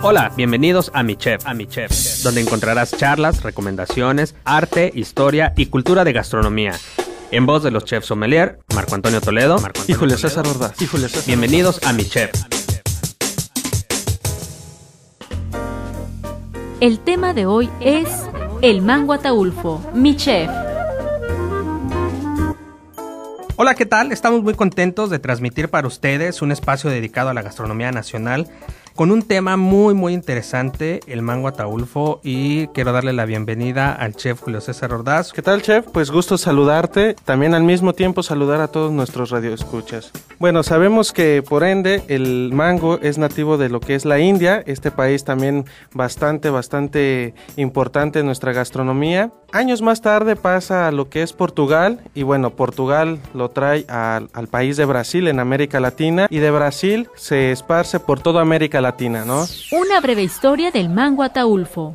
Hola, bienvenidos a Mi Chef, a Mi Chef, donde encontrarás charlas, recomendaciones, arte, historia y cultura de gastronomía. En voz de los chefs sommelier, Marco Antonio Toledo, Marco Julio César Ordaz. Bienvenidos a Mi Chef. El tema de hoy es el mango ataulfo, mi chef. Hola, ¿qué tal? Estamos muy contentos de transmitir para ustedes un espacio dedicado a la gastronomía nacional con un tema muy muy interesante, el mango ataulfo y quiero darle la bienvenida al chef Julio César Ordaz. ¿Qué tal chef? Pues gusto saludarte, también al mismo tiempo saludar a todos nuestros radioescuchas. Bueno, sabemos que por ende el mango es nativo de lo que es la India, este país también bastante bastante importante en nuestra gastronomía. Años más tarde pasa a lo que es Portugal y bueno, Portugal lo trae al, al país de Brasil en América Latina y de Brasil se esparce por toda América Latina ¿no? Una breve historia del mango ataulfo.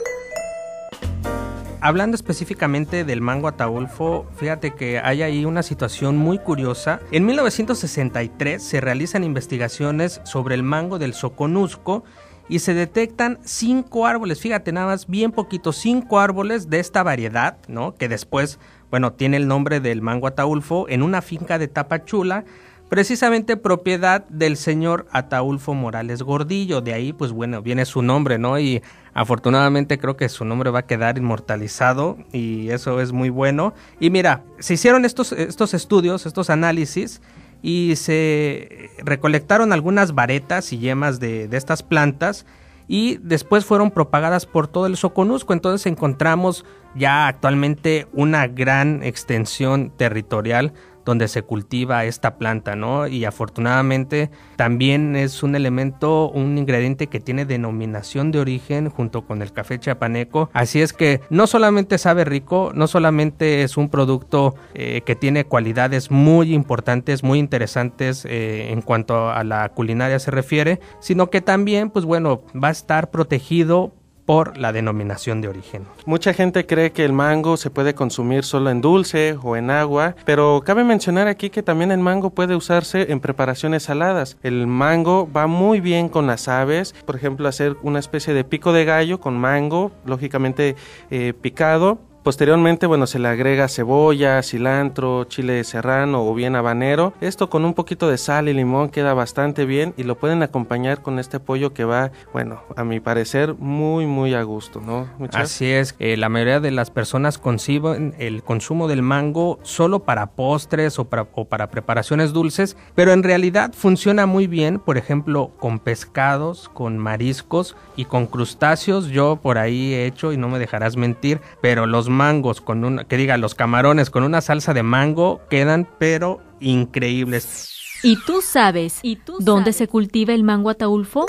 Hablando específicamente del mango ataulfo, fíjate que hay ahí una situación muy curiosa. En 1963 se realizan investigaciones sobre el mango del Soconusco y se detectan cinco árboles, fíjate nada más, bien poquitos, cinco árboles de esta variedad, ¿no? Que después, bueno, tiene el nombre del mango ataulfo en una finca de Tapachula precisamente propiedad del señor Ataulfo Morales Gordillo. De ahí, pues bueno, viene su nombre, ¿no? Y afortunadamente creo que su nombre va a quedar inmortalizado y eso es muy bueno. Y mira, se hicieron estos, estos estudios, estos análisis y se recolectaron algunas varetas y yemas de, de estas plantas y después fueron propagadas por todo el Soconusco. Entonces encontramos ya actualmente una gran extensión territorial donde se cultiva esta planta, ¿no? Y afortunadamente también es un elemento, un ingrediente que tiene denominación de origen junto con el café chapaneco. Así es que no solamente sabe rico, no solamente es un producto eh, que tiene cualidades muy importantes, muy interesantes eh, en cuanto a la culinaria se refiere, sino que también, pues bueno, va a estar protegido por la denominación de origen. Mucha gente cree que el mango se puede consumir solo en dulce o en agua, pero cabe mencionar aquí que también el mango puede usarse en preparaciones saladas. El mango va muy bien con las aves, por ejemplo, hacer una especie de pico de gallo con mango, lógicamente eh, picado, Posteriormente, bueno, se le agrega cebolla, cilantro, chile serrano o bien habanero. Esto con un poquito de sal y limón queda bastante bien y lo pueden acompañar con este pollo que va, bueno, a mi parecer muy, muy a gusto, ¿no? Así es, eh, la mayoría de las personas conciben el consumo del mango solo para postres o para, o para preparaciones dulces, pero en realidad funciona muy bien, por ejemplo, con pescados, con mariscos y con crustáceos. Yo por ahí he hecho y no me dejarás mentir, pero los mangos con una, que diga, los camarones con una salsa de mango quedan pero increíbles. ¿Y tú sabes ¿Y tú dónde se cultiva el mango ataulfo?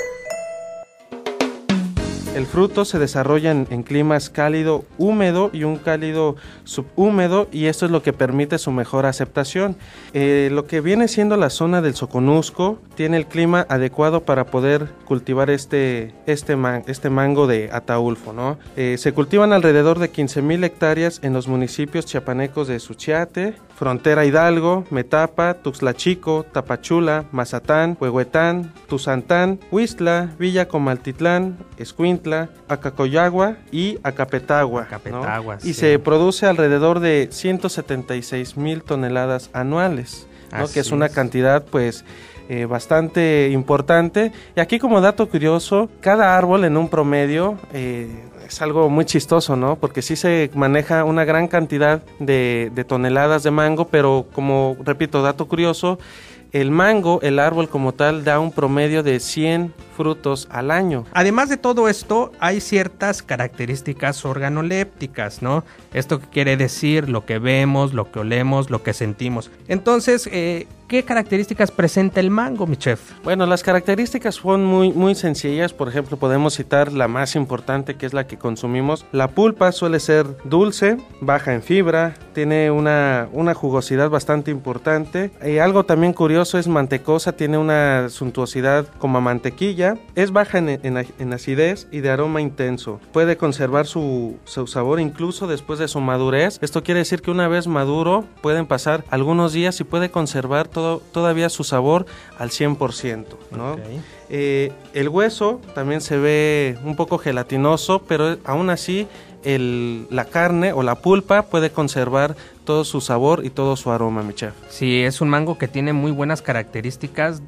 El fruto se desarrolla en, climas cálido húmedo y un cálido subhúmedo y esto es lo que permite su mejor aceptación. Eh, lo que viene siendo la zona del Soconusco tiene el clima adecuado para poder cultivar este, este, este mango de Ataulfo. ¿no? Eh, se cultivan alrededor de 15.000 hectáreas en los municipios chiapanecos de Suchiate, Frontera Hidalgo, Metapa, Tuxtlachico, Tapachula, Mazatán, Huehuetán, Tuzantán, Huistla, Villa Comaltitlán, Escuintla, Acacoyagua y Acapetagua. Y se produce alrededor de 176 mil toneladas anuales, que es una cantidad pues eh, bastante importante. Y aquí como dato curioso, cada árbol en un promedio eh, es algo muy chistoso, ¿no? Porque sí se maneja una gran cantidad de, toneladas de mango, pero como repito, dato curioso, el mango, el árbol como tal, da un promedio de 100 frutos al año. Además de todo esto, hay ciertas características organolépticas, ¿no? Esto quiere decir lo que vemos, lo que olemos, lo que sentimos. Entonces, eh, ¿qué características presenta el mango, mi chef? Bueno, las características son muy, muy sencillas. Por ejemplo, podemos citar la más importante, que es la que consumimos. La pulpa suele ser dulce, baja en fibra, tiene una, una jugosidad bastante importante. Y algo también curioso es mantecosa, tiene una suntuosidad como mantequilla es baja en, acidez y de aroma intenso. Puede conservar su, sabor incluso después de su madurez. Esto quiere decir que una vez maduro pueden pasar algunos días y puede conservar todo, todavía su sabor al 100%. ¿no? Eh, el hueso también se ve un poco gelatinoso, pero aún así la carne o la pulpa puede conservar todo su sabor y todo su aroma, mi chef. Sí, es un mango que tiene muy buenas características,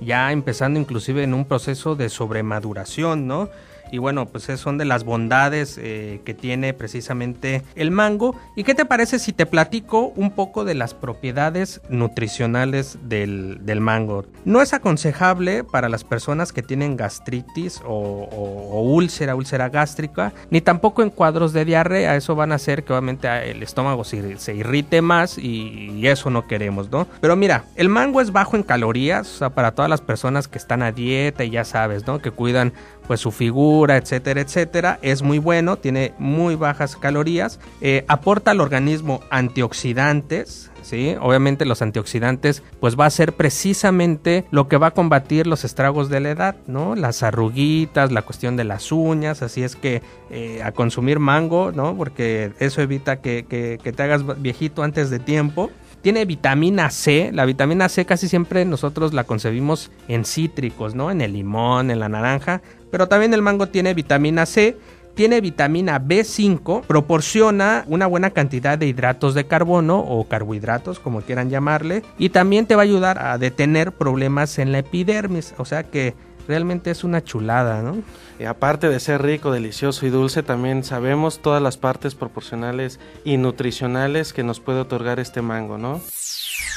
ya empezando inclusive en un proceso de sobremaduración, ¿no? Y bueno, pues son de las bondades eh, que tiene precisamente el mango. ¿Y qué te parece si te platico un poco de las propiedades nutricionales del, mango? No es aconsejable para las personas que tienen gastritis o, úlcera, úlcera gástrica, ni tampoco en cuadros de diarrea. Eso van a hacer que obviamente el estómago se, irrite más y, y, eso no queremos, ¿no? Pero mira, el mango es bajo en calorías, o sea, para todas las personas que están a dieta y ya sabes, ¿no? Que cuidan pues su figura, etcétera, etcétera. Es muy bueno, tiene muy bajas calorías, eh, aporta al organismo antioxidantes, ¿sí? Obviamente los antioxidantes pues va a ser precisamente lo que va a combatir los estragos de la edad, ¿no? Las arruguitas, la cuestión de las uñas, así es que eh, a consumir mango, ¿no? Porque eso evita que, que te hagas viejito antes de tiempo. Tiene vitamina C. La vitamina C casi siempre nosotros la concebimos en cítricos, ¿no? En el limón, en la naranja. Pero también el mango tiene vitamina C. Tiene vitamina B5, proporciona una buena cantidad de hidratos de carbono o carbohidratos, como quieran llamarle, y también te va a ayudar a detener problemas en la epidermis, o sea que realmente es una chulada, ¿no? Y aparte de ser rico, delicioso y dulce, también sabemos todas las partes proporcionales y nutricionales que nos puede otorgar este mango, ¿no?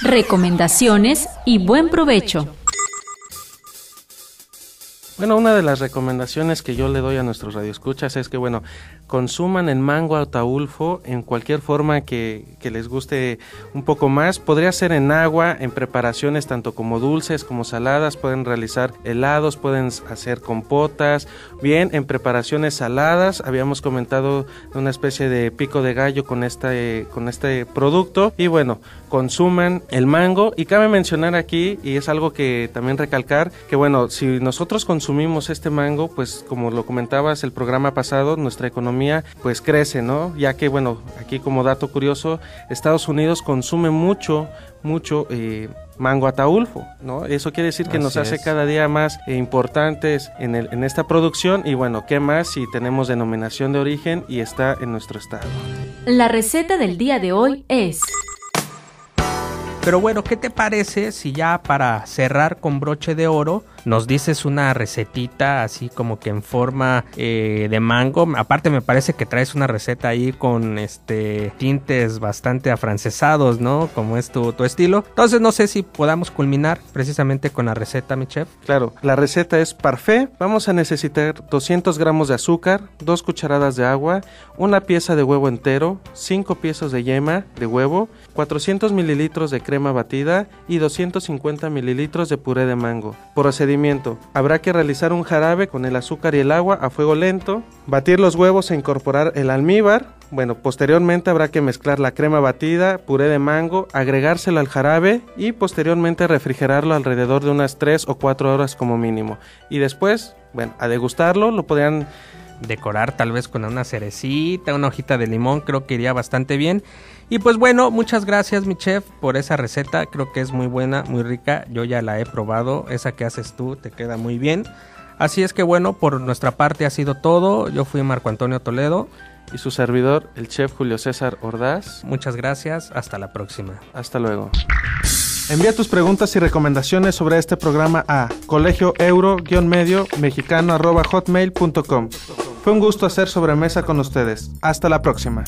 Recomendaciones y buen provecho. Bueno, una de las recomendaciones que yo le doy a nuestros radioescuchas es que, bueno, consuman el mango ataulfo en cualquier forma que, les guste un poco más. Podría ser en agua, en preparaciones tanto como dulces como saladas. Pueden realizar helados, pueden hacer compotas. Bien, en preparaciones saladas, habíamos comentado una especie de pico de gallo con este, con este producto. Y bueno, consuman el mango. Y cabe mencionar aquí, y es algo que también recalcar, que bueno, si nosotros consumimos este mango, pues como lo comentabas el programa pasado, nuestra economía pues crece, ¿no? Ya que, bueno, aquí como dato curioso, Estados Unidos consume mucho, mucho eh, mango ataulfo, ¿no? Eso quiere decir que nos hace cada día más eh, importantes en, el, en esta producción y bueno, ¿qué más si tenemos denominación de origen y está en nuestro estado? La receta del día de hoy es... Pero bueno, ¿qué te parece si ya para cerrar con broche de oro nos dices una recetita así como que en forma eh, de mango. Aparte me parece que traes una receta ahí con este tintes bastante afrancesados, ¿no? Como es tu, tu estilo. Entonces no sé si podamos culminar precisamente con la receta, mi chef. Claro, la receta es parfait. Vamos a necesitar 200 gramos de azúcar, 2 cucharadas de agua, una pieza de huevo entero, 5 piezas de yema de huevo, 400 mililitros de crema batida y 250 mililitros de puré de mango. Procedimiento Habrá que realizar un jarabe con el azúcar y el agua a fuego lento, batir los huevos e incorporar el almíbar. Bueno, posteriormente habrá que mezclar la crema batida, puré de mango, agregárselo al jarabe y posteriormente refrigerarlo alrededor de unas 3 o 4 horas como mínimo. Y después, bueno, a degustarlo lo podrían decorar tal vez con una cerecita, una hojita de limón, creo que iría bastante bien. Y pues bueno, muchas gracias mi chef por esa receta, creo que es muy buena, muy rica, yo ya la he probado, esa que haces tú te queda muy bien. Así es que bueno, por nuestra parte ha sido todo, yo fui Marco Antonio Toledo. Y su servidor, el chef Julio César Ordaz. Muchas gracias, hasta la próxima. Hasta luego. Envía tus preguntas y recomendaciones sobre este programa a colegio euro-medio mexicano Fue un gusto hacer sobremesa con ustedes. Hasta la próxima.